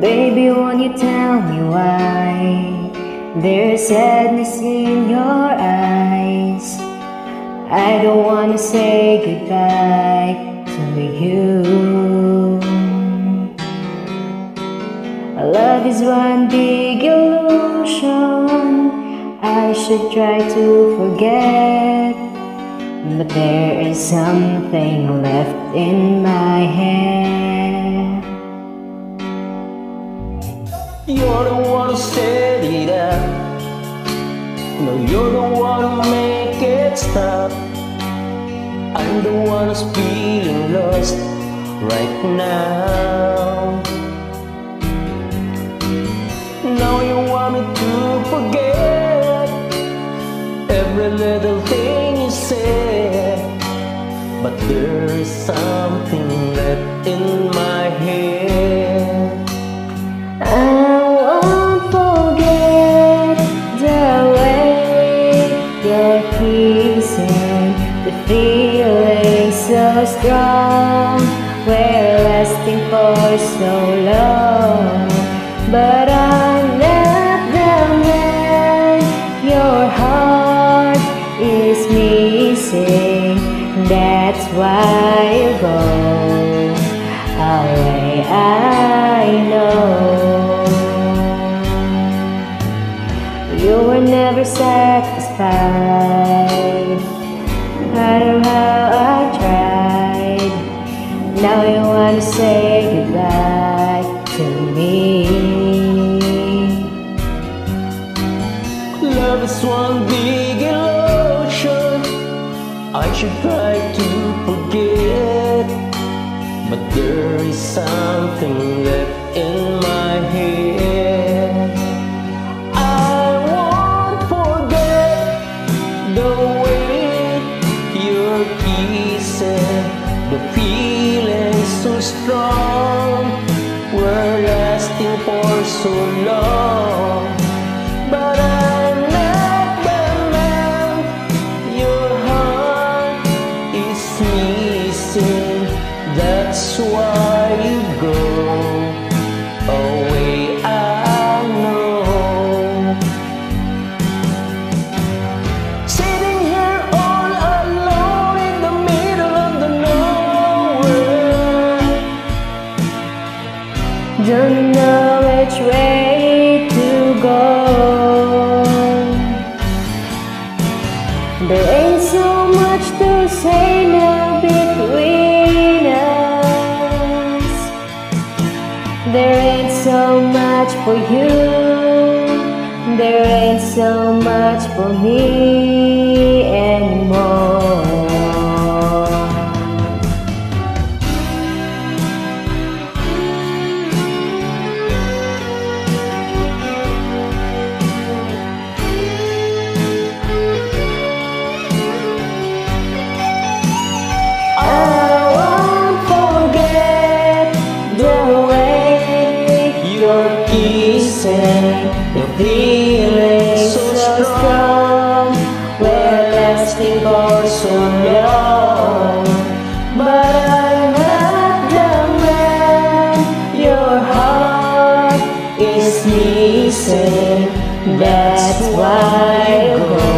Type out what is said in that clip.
Baby, won't you tell me why? There's sadness in your eyes. I don't wanna say goodbye to you. Love is one big illusion. I should try to forget But there is something left in my head You're the one who set it up. No, you're the one who make it stop. I'm the one who's feeling lost right now. Now you want me to forget Every little thing you said. But there's something left in my strong. We're lasting for so long. But I'm not the Your heart is missing. That's why you go away I know. You were never satisfied. No matter how I Now you wanna say goodbye to me. Love is one big illusion I should try to forget. But there is something left in my head. I won't forget the way you're kissing The feeling strong We're lasting for so long but I'm not the man your heart is missing. That's why Don't know which way to go There ain't so much to say now between us There ain't so much for you There ain't so much for me the feeling so strong. We're lasting for so long, but I'm not the man your heart is missing. That's why I go